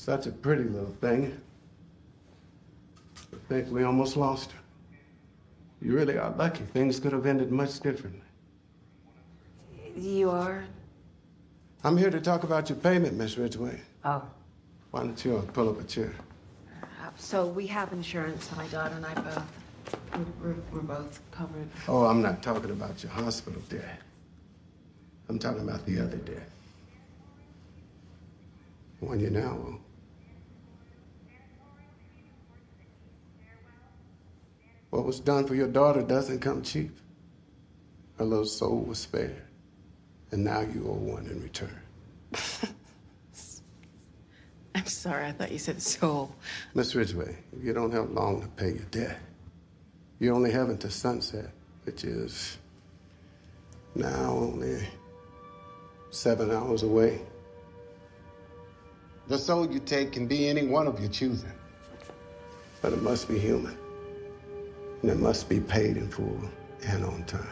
Such a pretty little thing. I think we almost lost her. You really are lucky. Things could have ended much differently. You are? I'm here to talk about your payment, Miss Ridgway. Oh. Why don't you uh, pull up a chair? So we have insurance, my daughter and I both. We're, we're, we're both covered. Oh, I'm not talking about your hospital debt. I'm talking about the other debt. The one you now owe. What was done for your daughter doesn't come cheap. Her little soul was spared, and now you owe one in return. I'm sorry, I thought you said soul. Miss Ridgway, you don't have long to pay your debt. You only have until sunset, which is now only seven hours away. The soul you take can be any one of your choosing, but it must be human. And it must be paid in full and on time.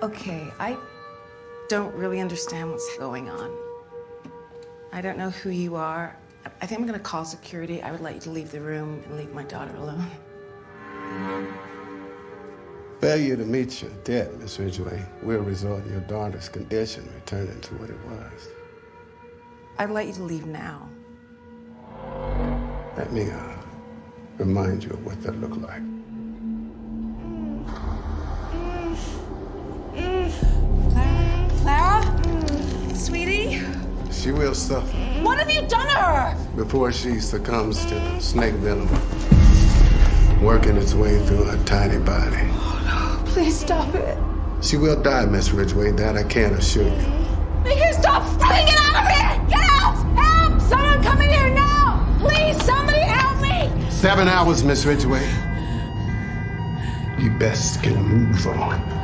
Okay, I don't really understand what's going on. I don't know who you are. I think I'm gonna call security. I would like you to leave the room and leave my daughter alone. Failure to meet your debt, Miss Ridgway, will result in your daughter's condition returning to what it was. I'd like you to leave now. Let me uh, remind you of what that looked like. Clara? Sweetie? She will suffer What have you done to her? before she succumbs to the snake venom working its way through her tiny body. Oh, no. Please stop it. She will die, Miss Ridgway, that I can assure you. Make her stop fucking get out Seven hours, Miss Ridgway. You best get a move on.